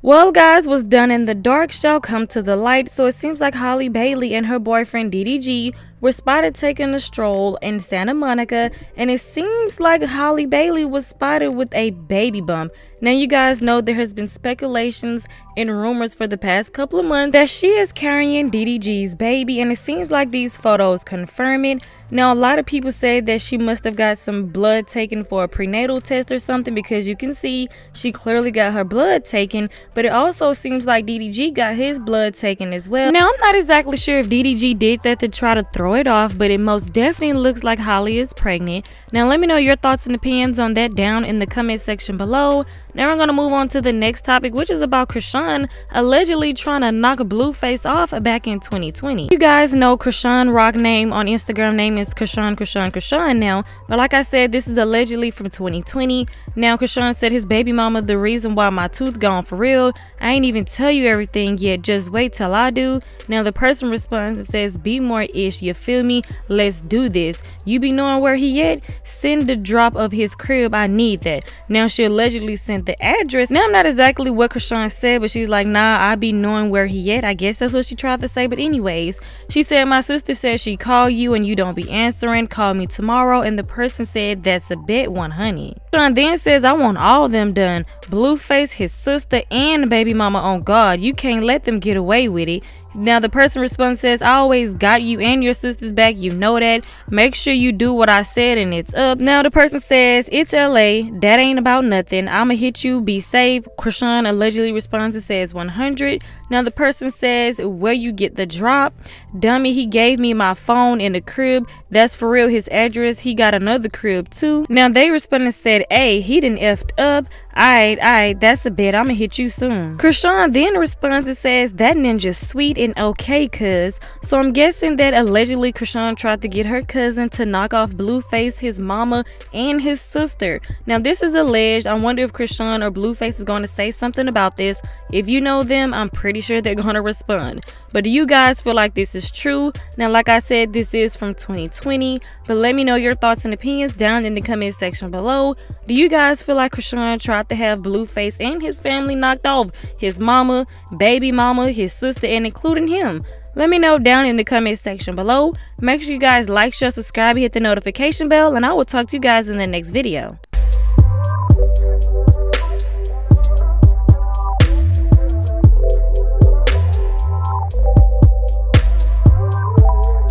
Well, guys, what's done in the dark shall come to the light. So it seems like Halle Bailey and her boyfriend DDG were spotted taking a stroll in Santa Monica, and it seems like Halle Bailey was spotted with a baby bump. Now, you guys know there has been speculations and rumors for the past couple of months that she is carrying DDG's baby, and it seems like these photos confirm it. Now, a lot of people say that she must have got some blood taken for a prenatal test or something because you can see she clearly got her blood taken, but it also seems like DDG got his blood taken as well. Now, I'm not exactly sure if DDG did that to try to throw it off, but it most definitely looks like Halle is pregnant. Now, let me know your thoughts and opinions on that down in the comment section below. Now we're going to move on to the next topic, which is about Chrisean allegedly trying to knock Blueface off back in 2020. You guys know Chrisean Rock name on Instagram name is Chrisean Chrisean Chrisean now. But like I said, this is allegedly from 2020. Now Chrisean said his baby mama, the reason why my tooth gone for real. I ain't even tell you everything yet. Just wait till I do. Now the person responds and says, be more ish. You feel me? Let's do this. You be knowing where he at? Send the drop of his crib. I need that. Now she allegedly sent the address. Now I'm not exactly what Chrisean said, but she's like, nah, I be knowing where he at. I guess that's what she tried to say. But anyways, she said, my sister said she call you and you don't be answering. Call me tomorrow. And the person said, that's a bet one, honey. Sean then says, I want all them done. Blueface, his sister, and baby mama on God. You can't let them get away with it. Now the person responds says, I always got you and your sister's back. You know that. Make sure you do what I said and it's up. Now the person says, It's LA. That ain't about nothing. I'ma hit you. Be safe. Chrisean allegedly responds and says 100. Now the person says, Where you get the drop? Dummy, he gave me my phone in the crib. That's for real his address. He got another crib too. Now they responded and said, Hey, he didn't effed up. Alright, alright, that's a bit. I'ma hit you soon. Chrisean then responds and says, That ninja's sweet and okay, cuz. So I'm guessing that allegedly Chrisean tried to get her cousin to knock off Blueface, his mama, and his sister. Now this is alleged. I wonder if Chrisean or Blueface is to say something about this. If you know them, I'm pretty sure they're to respond. But do you guys feel like this is true? Now, like I said, this is from 2020. But let me know your thoughts and opinions down in the comment section below. Do you guys feel like Chrisean tried to have Blueface and his family knocked off? His mama, baby mama, his sister, and including him. Let me know down in the comment section below. Make sure you guys like, share, subscribe, hit the notification bell, and I will talk to you guys in the next video.